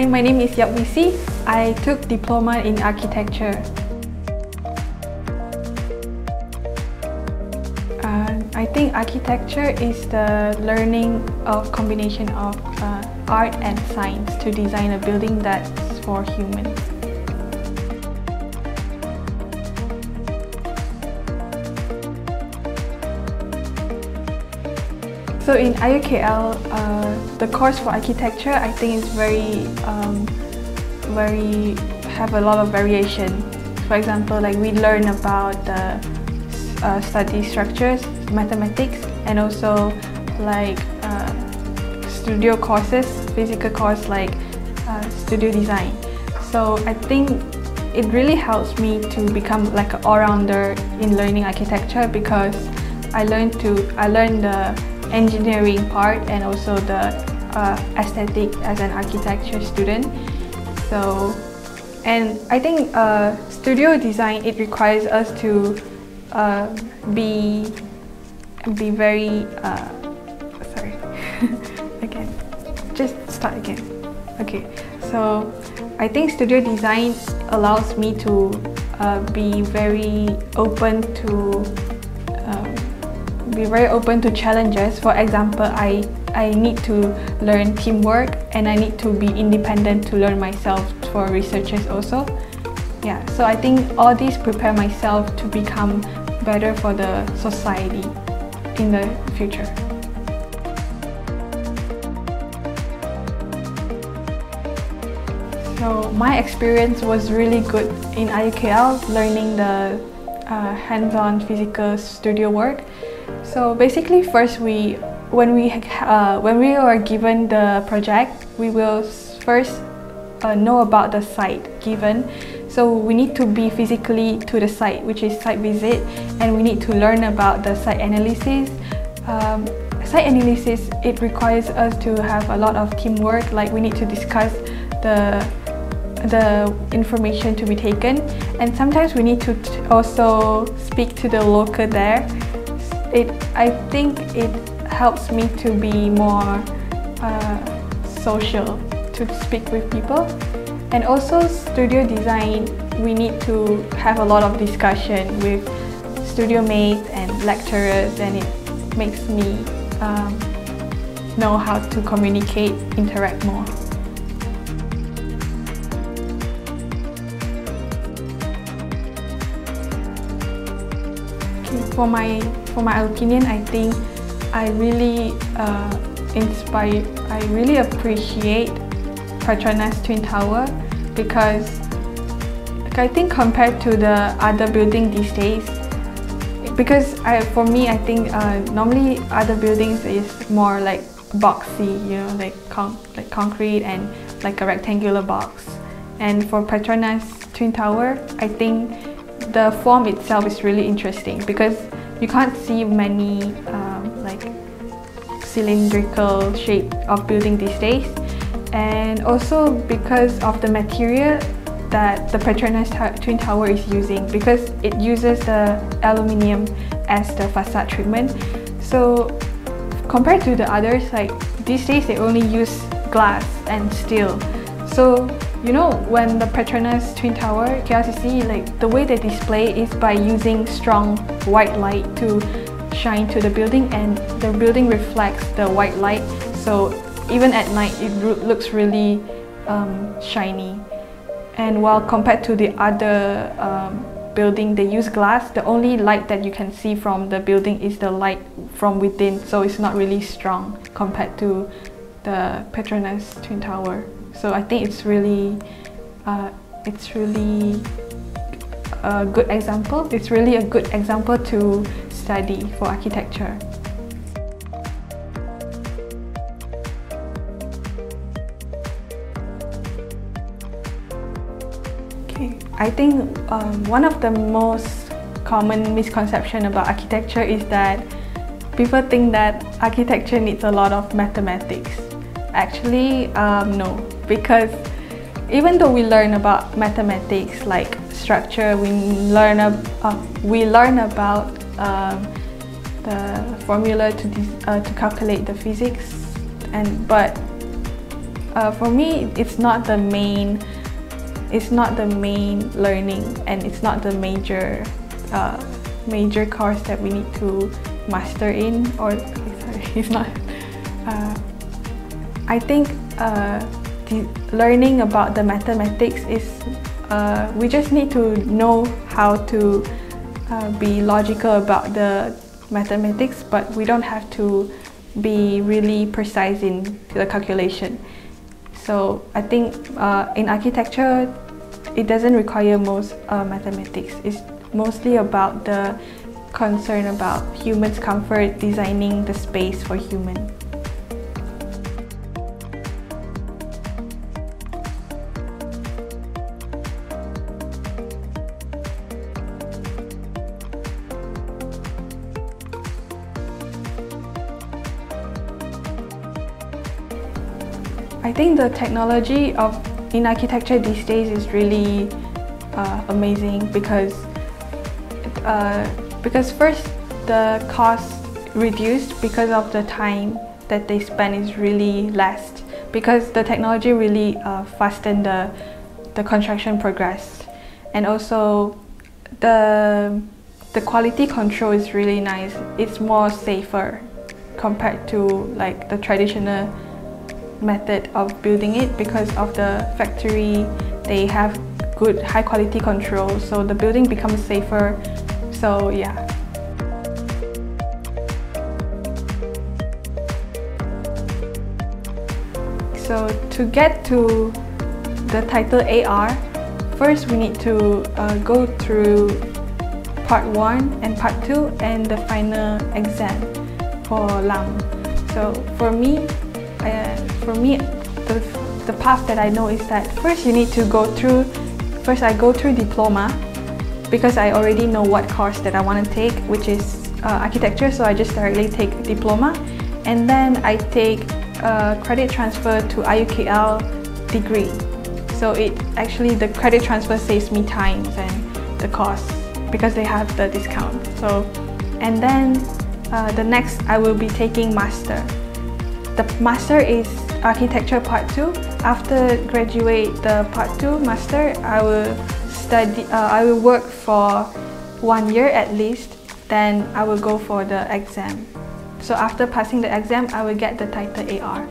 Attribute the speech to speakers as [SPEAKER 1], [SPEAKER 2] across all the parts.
[SPEAKER 1] Hi, my name is Yap Wisi. I took diploma in architecture. Uh, I think architecture is the learning of combination of uh, art and science to design a building that's for humans. So in IUKL, uh, the course for architecture I think is very, um, very have a lot of variation. For example, like we learn about the uh, study structures, mathematics, and also like uh, studio courses, physical course like uh, studio design. So I think it really helps me to become like an all-rounder in learning architecture because I learned to I learned the engineering part and also the uh, aesthetic as an architecture student. So, and I think uh, studio design it requires us to uh, be be very uh, sorry again just start again okay so I think studio design allows me to uh, be very open to um, be very open to challenges. For example, I, I need to learn teamwork and I need to be independent to learn myself for researchers also. Yeah, so I think all these prepare myself to become better for the society in the future. So my experience was really good in IUKL, learning the uh, hands-on physical studio work. So basically, first we, when we uh, when we are given the project, we will first uh, know about the site given. So we need to be physically to the site, which is site visit, and we need to learn about the site analysis. Um, site analysis it requires us to have a lot of teamwork. Like we need to discuss the the information to be taken and sometimes we need to also speak to the local there it I think it helps me to be more uh, social to speak with people. And also studio design we need to have a lot of discussion with studio mates and lecturers and it makes me um, know how to communicate interact more. For my for my opinion, I think I really uh, inspire. I really appreciate Petronas Twin Tower because I think compared to the other building these days, because I, for me, I think uh, normally other buildings is more like boxy, you know, like con like concrete and like a rectangular box. And for Petronas Twin Tower, I think the form itself is really interesting because you can't see many like cylindrical shape of building these days. And also because of the material that the Petronas Twin Tower is using because it uses the aluminium as the facade treatment. So compared to the others like these days they only use glass and steel. So you know, when the Petronas Twin Tower, KLCC, like the way they display is by using strong white light to shine to the building and the building reflects the white light. So even at night, it looks really um, shiny. And while compared to the other um, building, they use glass, the only light that you can see from the building is the light from within. So it's not really strong compared to the Petronas Twin Tower. So I think it's really, uh, it's really a good example. It's really a good example to study for architecture. Okay, I think um, one of the most common misconception about architecture is that people think that architecture needs a lot of mathematics. Actually, um, no because even though we learn about mathematics like structure, we learn, uh, we learn about uh, the formula to, uh, to calculate the physics, and but uh, for me, it's not the main. It's not the main learning, and it's not the major, uh, major course that we need to master in. Or sorry, it's not. Uh, I think uh, learning about the mathematics is. Uh, we just need to know how to uh, be logical about the mathematics, but we don't have to be really precise in the calculation. So I think uh, in architecture, it doesn't require most uh, mathematics. It's mostly about the concern about humans' comfort, designing the space for humans. I think the technology of in architecture these days is really uh, amazing because uh, because first the cost reduced because of the time that they spend is really less because the technology really uh, fastened the the construction progress. And also the the quality control is really nice. It's more safer compared to like the traditional method of building it because of the factory they have good high quality control so the building becomes safer. So yeah. So to get to the title AR first we need to uh, go through part 1 and part 2 and the final exam for LAM. So for me uh, for me, the, the path that I know is that first you need to go through, first I go through diploma because I already know what course that I want to take, which is uh, architecture, so I just directly take diploma. And then I take a credit transfer to IUKL degree. So it actually, the credit transfer saves me time and the cost because they have the discount. So, and then uh, the next I will be taking master. The master is architecture part 2. After graduate the part 2 master, I will study uh, I will work for one year at least, then I will go for the exam. So after passing the exam, I will get the title AR.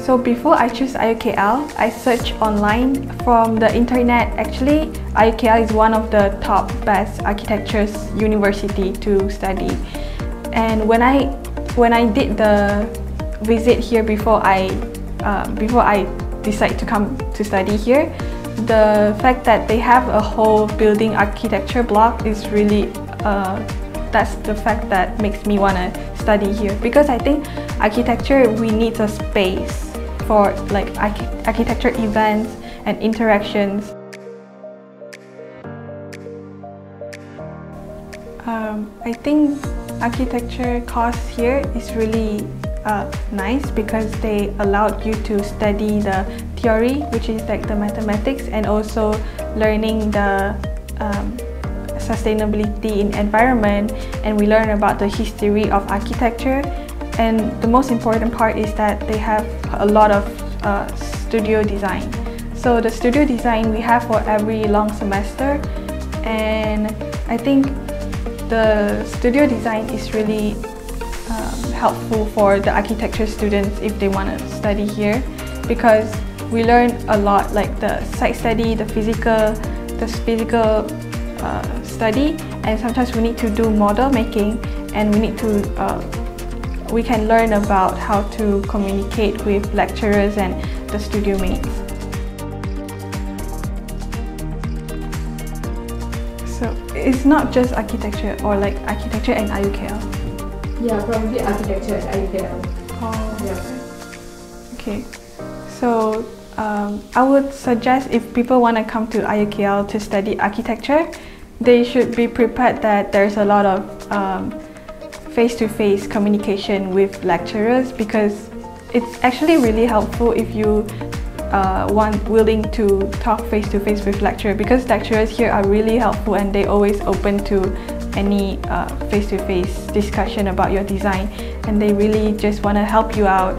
[SPEAKER 1] So before I choose IUKL, I searched online from the internet. Actually, IUKL is one of the top best architectures university to study. And when I when I did the visit here before I uh, before I decide to come to study here, the fact that they have a whole building architecture block is really uh, that's the fact that makes me want to study here because I think architecture we need a space for like arch architecture events and interactions. Um, I think architecture course here is really uh, nice because they allowed you to study the theory which is like the mathematics and also learning the um, sustainability in environment and we learn about the history of architecture. And the most important part is that they have a lot of uh, studio design. So the studio design we have for every long semester and I think the studio design is really um, helpful for the architecture students if they want to study here because we learn a lot like the site study, the physical, the physical uh, study and sometimes we need to do model making and we need to uh, we can learn about how to communicate with lecturers and the studio mates. It's not just architecture or like architecture and IUKL.
[SPEAKER 2] Yeah, probably architecture and IUKL.
[SPEAKER 1] Oh.
[SPEAKER 2] Yeah.
[SPEAKER 1] Okay. So um, I would suggest if people want to come to IUKL to study architecture, they should be prepared that there's a lot of um, face-to-face -face communication with lecturers because it's actually really helpful if you uh, one willing to talk face to face with lecturer because lecturers here are really helpful and they always open to any face to face discussion about your design and they really just want to help you out.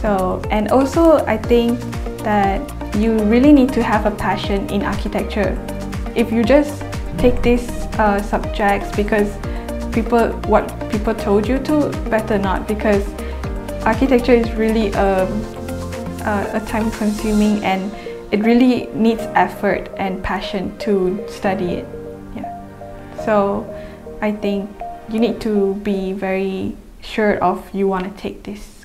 [SPEAKER 1] So, and also I think that you really need to have a passion in architecture. If you just take these uh, subjects because people what people told you to, better not because architecture is really a, a, a time consuming and it really needs effort and passion to study it. Yeah. So I think you need to be very sure of you want to take this